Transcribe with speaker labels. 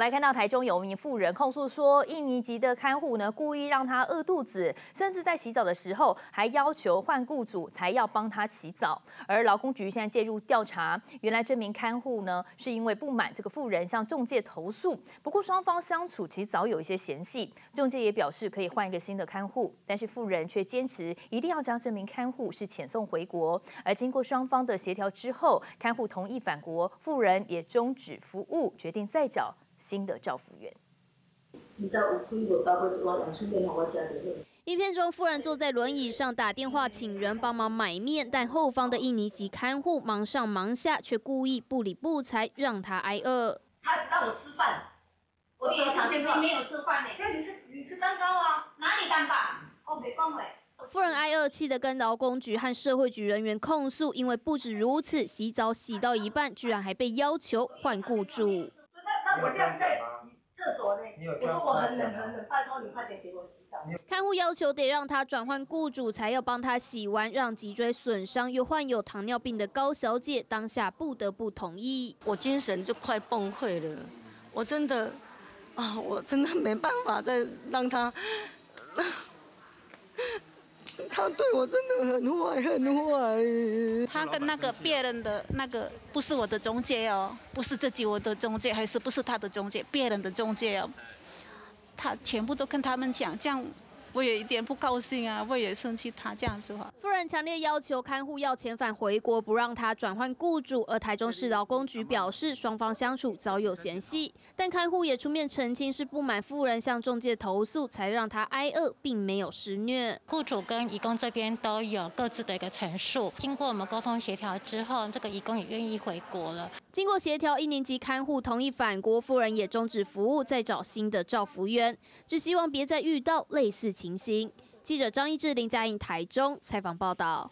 Speaker 1: 来看到台中有一名妇人控诉说，印尼籍的看护呢故意让她饿肚子，甚至在洗澡的时候还要求换雇主才要帮她洗澡。而劳工局现在介入调查，原来这名看护呢是因为不满这个妇人向中介投诉，不过双方相处其实早有一些嫌隙，中介也表示可以换一个新的看护，但是妇人却坚持一定要将这名看护是遣送回国。而经过双方的协调之后，看护同意返国，妇人也终止服务，决定再找。新的照服员。
Speaker 2: 影片中，夫人坐在轮椅上打电话请人帮忙买面，但后方的印尼籍看护忙上忙下，却故意不理不睬，让他挨饿。
Speaker 3: 他让我吃饭，我有场面没有吃饭呢？你吃你吃蛋糕啊？哪里蛋糕？我没讲喂。
Speaker 2: 夫人挨饿，气得跟劳工局和社会局人员控诉，因为不止如此，洗澡洗到一半，居然还被要求换雇主。
Speaker 3: 我这样在厕所呢，我说我很冷很冷，拜托你快点给我洗澡。
Speaker 2: 看护要求得让他转换雇主才要帮他洗完，让脊椎损伤又患有糖尿病的高小姐当下不得不同意。
Speaker 4: 我精神就快崩溃了，我真的啊，我真的没办法再让他。他对我真的很坏，很坏。
Speaker 5: 他跟那个别人的那个不是我的中介哦，不是自己我的中介，还是不是他的中介，别人的中介哦。他全部都跟他们讲，这样。我也一点不高兴啊，我也生气他这样子话。
Speaker 2: 夫人强烈要求看护要遣返回国，不让他转换雇主。而台中市劳工局表示，双方相处早有嫌隙，但看护也出面澄清是不满夫人向中介投诉，才让他挨饿，并没有施虐。
Speaker 6: 雇主跟义工这边都有各自的一个陈述，经过我们沟通协调之后，这个义工也愿意回国了。
Speaker 2: 经过协调，一年级看护同意返国，夫人也终止服务，再找新的照服员，只希望别再遇到类似情形。记者张一智、林佳颖台中采访报道。